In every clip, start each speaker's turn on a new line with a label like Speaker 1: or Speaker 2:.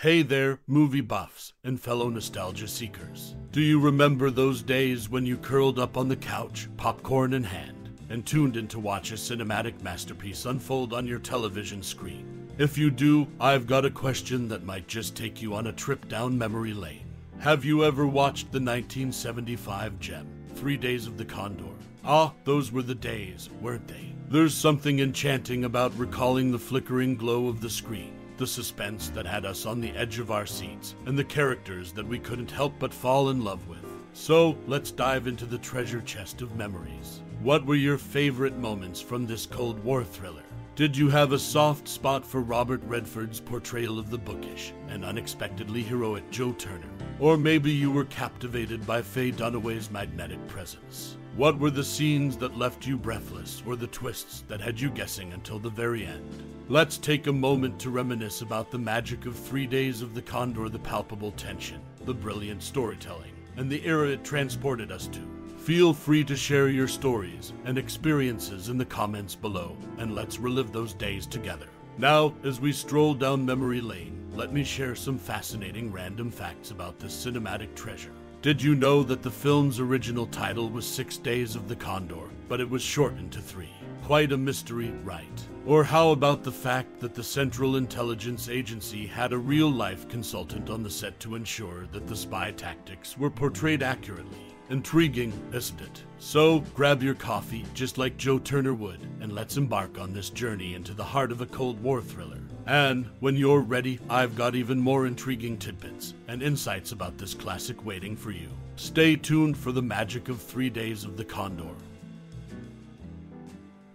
Speaker 1: Hey there, movie buffs and fellow nostalgia seekers. Do you remember those days when you curled up on the couch, popcorn in hand, and tuned in to watch a cinematic masterpiece unfold on your television screen? If you do, I've got a question that might just take you on a trip down memory lane. Have you ever watched the 1975 gem, Three Days of the Condor? Ah, those were the days, weren't they? There's something enchanting about recalling the flickering glow of the screen, the suspense that had us on the edge of our seats, and the characters that we couldn't help but fall in love with. So, let's dive into the treasure chest of memories. What were your favorite moments from this Cold War thriller? Did you have a soft spot for Robert Redford's portrayal of the bookish and unexpectedly heroic Joe Turner? Or maybe you were captivated by Faye Dunaway's magnetic presence? What were the scenes that left you breathless or the twists that had you guessing until the very end? Let's take a moment to reminisce about the magic of three days of the Condor, the palpable tension, the brilliant storytelling, and the era it transported us to. Feel free to share your stories and experiences in the comments below, and let's relive those days together. Now, as we stroll down memory lane, let me share some fascinating random facts about this cinematic treasure. Did you know that the film's original title was Six Days of the Condor, but it was shortened to three? Quite a mystery, right? Or how about the fact that the Central Intelligence Agency had a real life consultant on the set to ensure that the spy tactics were portrayed accurately? Intriguing, isn't it? So, grab your coffee, just like Joe Turner would, and let's embark on this journey into the heart of a Cold War thriller. And when you're ready, I've got even more intriguing tidbits and insights about this classic waiting for you. Stay tuned for the magic of Three Days of the Condor.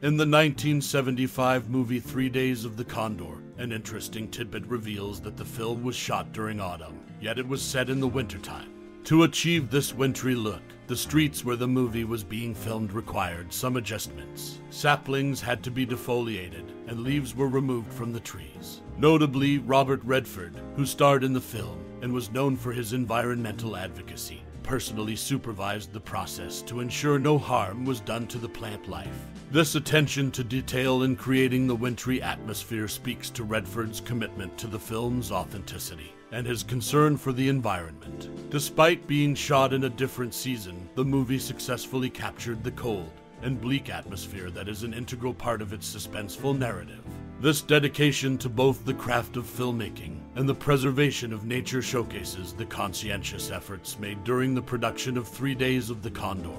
Speaker 1: In the 1975 movie Three Days of the Condor, an interesting tidbit reveals that the film was shot during autumn, yet it was set in the wintertime. To achieve this wintry look, the streets where the movie was being filmed required some adjustments. Saplings had to be defoliated, and leaves were removed from the trees. Notably, Robert Redford, who starred in the film and was known for his environmental advocacy, personally supervised the process to ensure no harm was done to the plant life. This attention to detail in creating the wintry atmosphere speaks to Redford's commitment to the film's authenticity and his concern for the environment. Despite being shot in a different season, the movie successfully captured the cold and bleak atmosphere that is an integral part of its suspenseful narrative. This dedication to both the craft of filmmaking and the preservation of nature showcases the conscientious efforts made during the production of Three Days of the Condor.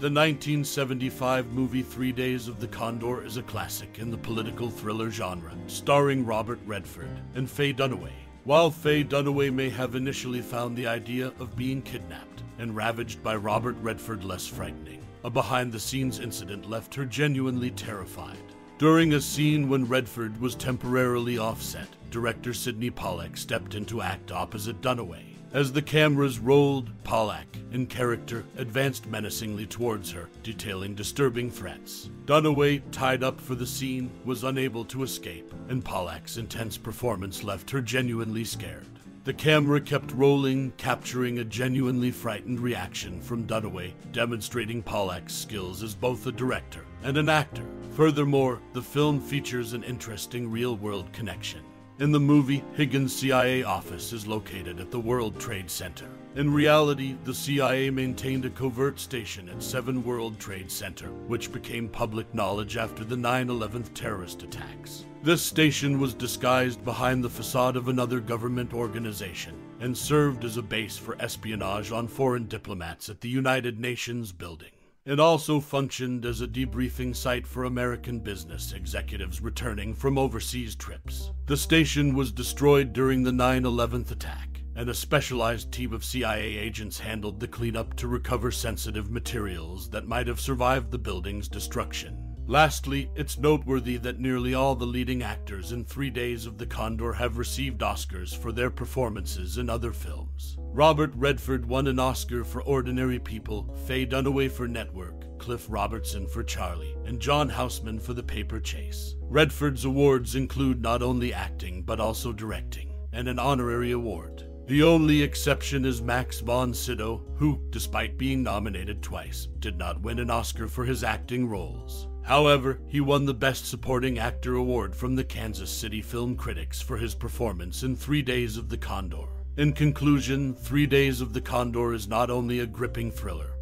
Speaker 1: The 1975 movie Three Days of the Condor is a classic in the political thriller genre, starring Robert Redford and Faye Dunaway. While Faye Dunaway may have initially found the idea of being kidnapped and ravaged by Robert Redford less frightening, a behind the scenes incident left her genuinely terrified. During a scene when Redford was temporarily offset, director Sydney Pollack stepped in to act opposite Dunaway. As the cameras rolled, Pollack, in character, advanced menacingly towards her, detailing disturbing threats. Dunaway, tied up for the scene, was unable to escape, and Pollack's intense performance left her genuinely scared. The camera kept rolling, capturing a genuinely frightened reaction from Dunaway, demonstrating Pollack's skills as both a director and an actor. Furthermore, the film features an interesting real world connection. In the movie, Higgins' CIA office is located at the World Trade Center. In reality, the CIA maintained a covert station at 7 World Trade Center, which became public knowledge after the 9 11 terrorist attacks. This station was disguised behind the facade of another government organization and served as a base for espionage on foreign diplomats at the United Nations building. It also functioned as a debriefing site for American business executives returning from overseas trips. The station was destroyed during the 9 11 attack, and a specialized team of CIA agents handled the cleanup to recover sensitive materials that might have survived the building's destruction. Lastly, it's noteworthy that nearly all the leading actors in Three Days of the Condor have received Oscars for their performances in other films. Robert Redford won an Oscar for Ordinary People, Faye Dunaway for Network, Cliff Robertson for Charly, and John Houseman for The Paper Chase. Redford's awards include not only acting, but also directing, and an honorary award. The only exception is Max von Sydow, who, despite being nominated twice, did not win an Oscar for his acting roles. However, he won the Best Supporting Actor award from the Kansas City Film Critics for his performance in Three Days of the Condor. In conclusion, Three Days of the Condor is not only a gripping thriller,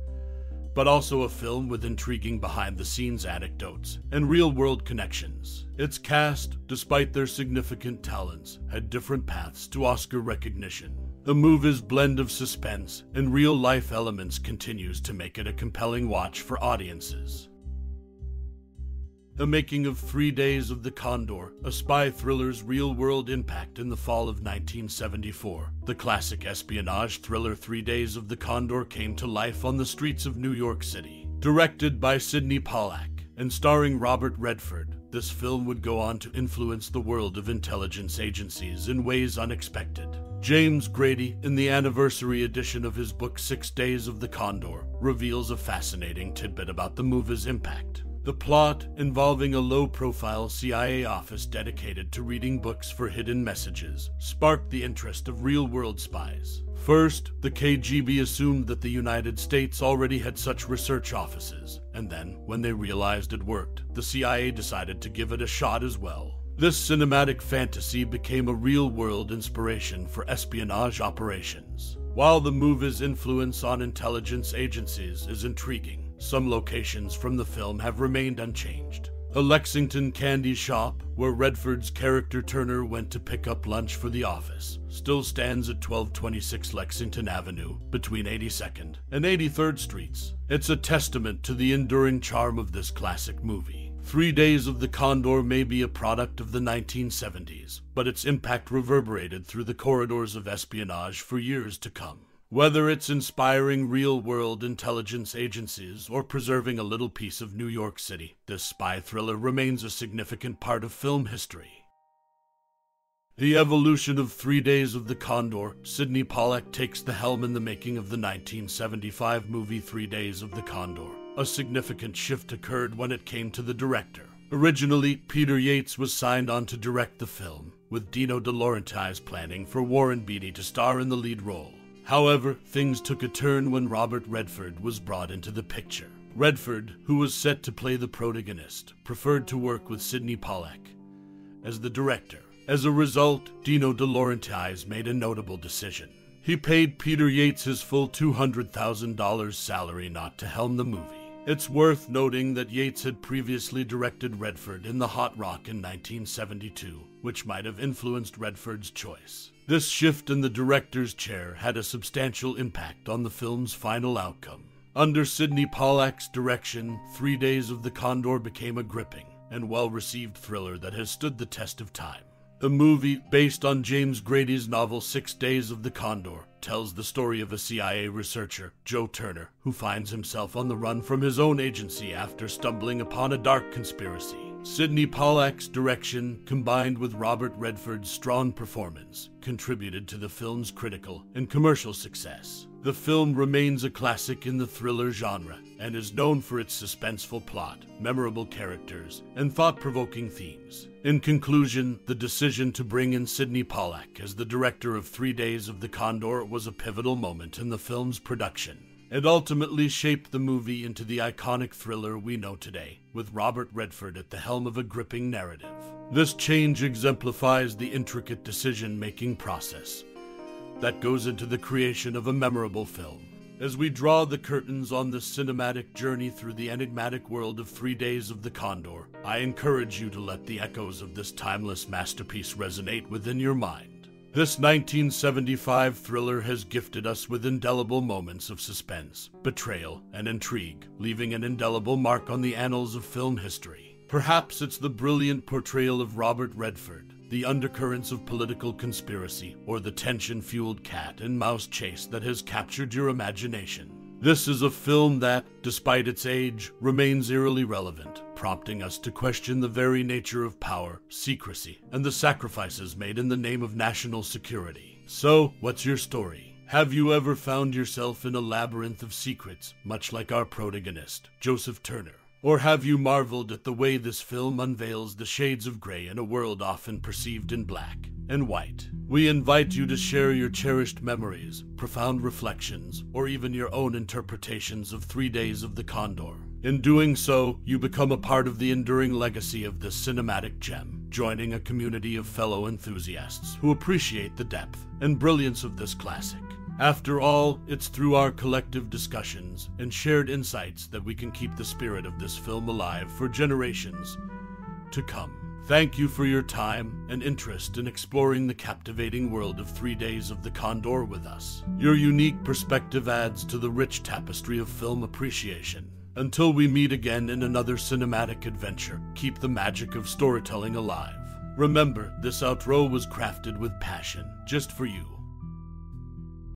Speaker 1: but also a film with intriguing behind the scenes anecdotes and real world connections. Its cast, despite their significant talents, had different paths to Oscar recognition. The movie's blend of suspense and real life elements continues to make it a compelling watch for audiences. The making of Three Days of the Condor, a spy thriller's real world impact in the fall of 1974. The classic espionage thriller Three Days of the Condor came to life on the streets of New York City. Directed by Sydney Pollack and starring Robert Redford, this film would go on to influence the world of intelligence agencies in ways unexpected. James Grady, in the anniversary edition of his book Six Days of the Condor, reveals a fascinating tidbit about the movie's impact. The plot, involving a low profile CIA office dedicated to reading books for hidden messages, sparked the interest of real world spies. First, the KGB assumed that the United States already had such research offices, and then, when they realized it worked, the CIA decided to give it a shot as well. This cinematic fantasy became a real world inspiration for espionage operations. While the movie's influence on intelligence agencies is intriguing, some locations from the film have remained unchanged. A Lexington candy shop, where Redford's character Turner went to pick up lunch for the office, still stands at 1226 Lexington Avenue, between 82nd and 83rd Streets. It's a testament to the enduring charm of this classic movie. Three Days of the Condor may be a product of the 1970s, but its impact reverberated through the corridors of espionage for years to come. Whether it's inspiring real world intelligence agencies or preserving a little piece of New York City, this spy thriller remains a significant part of film history. The evolution of Three Days of the Condor, Sydney Pollack takes the helm in the making of the 1975 movie Three Days of the Condor. A significant shift occurred when it came to the director. Originally, Peter Yates was signed on to direct the film, with Dino De Laurentiis planning for Warren Beatty to star in the lead role. However, things took a turn when Robert Redford was brought into the picture. Redford, who was set to play the protagonist, preferred to work with Sydney Pollack as the director. As a result, Dino De Laurentiis made a notable decision. He paid Peter Yates his full $200,000 salary not to helm the movie. It's worth noting that Yates had previously directed Redford in The Hot Rock in 1972, which might have influenced Redford's choice. This shift in the director's chair had a substantial impact on the film's final outcome. Under Sydney Pollack's direction, Three Days of the Condor became a gripping and well received thriller that has stood the test of time. The movie, based on James Grady's novel Six Days of the Condor, tells the story of a CIA researcher, Joe Turner, who finds himself on the run from his own agency after stumbling upon a dark conspiracy. Sydney Pollack's direction, combined with Robert Redford's strong performance, contributed to the film's critical and commercial success. The film remains a classic in the thriller genre and is known for its suspenseful plot, memorable characters, and thought provoking themes. In conclusion, the decision to bring in Sydney Pollack as the director of Three Days of the Condor was a pivotal moment in the film's production. It ultimately shaped the movie into the iconic thriller we know today, with Robert Redford at the helm of a gripping narrative. This change exemplifies the intricate decision making process that goes into the creation of a memorable film. As we draw the curtains on this cinematic journey through the enigmatic world of Three Days of the Condor, I encourage you to let the echoes of this timeless masterpiece resonate within your mind. This 1975 thriller has gifted us with indelible moments of suspense, betrayal, and intrigue, leaving an indelible mark on the annals of film history. Perhaps it's the brilliant portrayal of Robert Redford, the undercurrents of political conspiracy, or the tension fueled cat and mouse chase that has captured your imagination. This is a film that, despite its age, remains eerily relevant, prompting us to question the very nature of power, secrecy, and the sacrifices made in the name of national security. So, what's your story? Have you ever found yourself in a labyrinth of secrets, much like our protagonist, Joseph Turner? Or have you marveled at the way this film unveils the shades of gray in a world often perceived in black and white? We invite you to share your cherished memories, profound reflections, or even your own interpretations of Three Days of the Condor. In doing so, you become a part of the enduring legacy of this cinematic gem, joining a community of fellow enthusiasts who appreciate the depth and brilliance of this classic. After all, it's through our collective discussions and shared insights that we can keep the spirit of this film alive for generations to come. Thank you for your time and interest in exploring the captivating world of Three Days of the Condor with us. Your unique perspective adds to the rich tapestry of film appreciation. Until we meet again in another cinematic adventure, keep the magic of storytelling alive. Remember, this outro was crafted with passion, just for you.